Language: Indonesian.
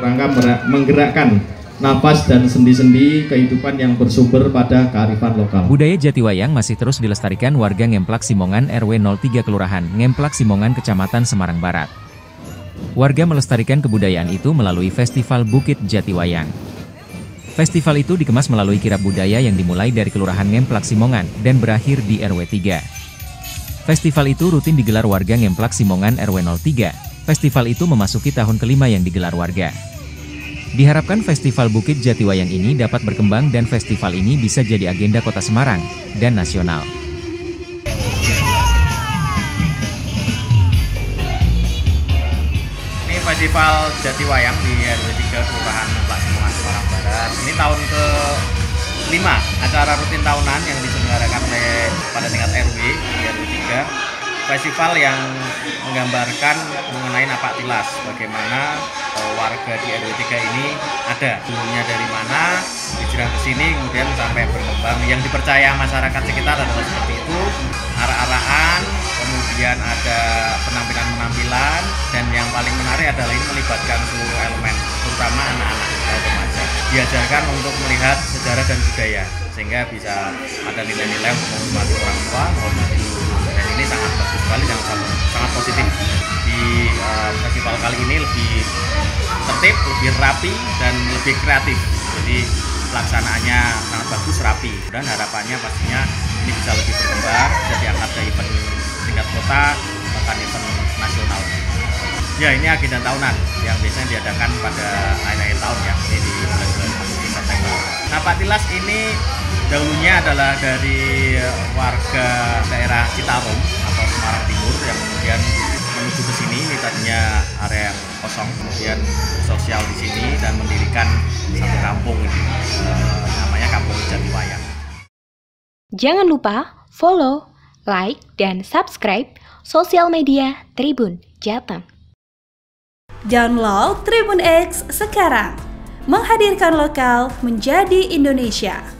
rangka menggerakkan nafas dan sendi-sendi kehidupan yang bersumber pada kearifan lokal. Budaya Jatiwayang masih terus dilestarikan warga Ngemplak Simongan RW 03 Kelurahan Ngemplak Simongan Kecamatan Semarang Barat. Warga melestarikan kebudayaan itu melalui Festival Bukit Jatiwayang. Festival itu dikemas melalui kirab budaya yang dimulai dari Kelurahan Ngemplak Simongan dan berakhir di RW 3. Festival itu rutin digelar warga Ngemplak Simongan RW 03. Festival itu memasuki tahun kelima yang digelar warga. Diharapkan Festival Bukit Jatiwayang ini dapat berkembang dan festival ini bisa jadi agenda kota Semarang dan nasional. Ini Festival Jatiwayang di RW 3 Kelurahan Plak Semarang Semarang Barat. Ini tahun ke 5 acara rutin tahunan yang diselenggarakan oleh pada tingkat RW di RW 3 festival yang menggambarkan mengenai napak tilas. Bagaimana uh, warga di RW 3 ini ada dulunya dari mana hijrah ke sini kemudian sampai berkembang. Yang dipercaya masyarakat sekitar adalah seperti itu. Arah-arahan kemudian ada penampilan-penampilan dan yang paling menarik adalah ini melibatkan seluruh elemen terutama anak-anak atau remaja. Diajarkan untuk melihat sejarah dan budaya sehingga bisa ada nilai-nilai untuk menghormati orang tua, menghormati dan ini sangat uh, festival kali ini lebih tertib, lebih rapi dan lebih kreatif. Jadi pelaksanaannya sangat bagus, rapi. Dan harapannya pastinya ini bisa lebih berkembang, bisa diangkat ke event tingkat kota, bahkan event nasional. Ya ini agenda tahunan yang biasanya diadakan pada akhir-akhir tahun ya, ini di bulan-bulan September. Nah Pak Tilas ini dahulunya adalah dari warga daerah Citarum atau Semarang Timur yang kemudian tadinya area yang kosong kemudian sosial di sini dan mendirikan satu kampung ini eh, namanya Kampung Jatiwayang. Jangan lupa follow, like, dan subscribe sosial media Tribun Jateng. Download Tribun X sekarang, menghadirkan lokal menjadi Indonesia.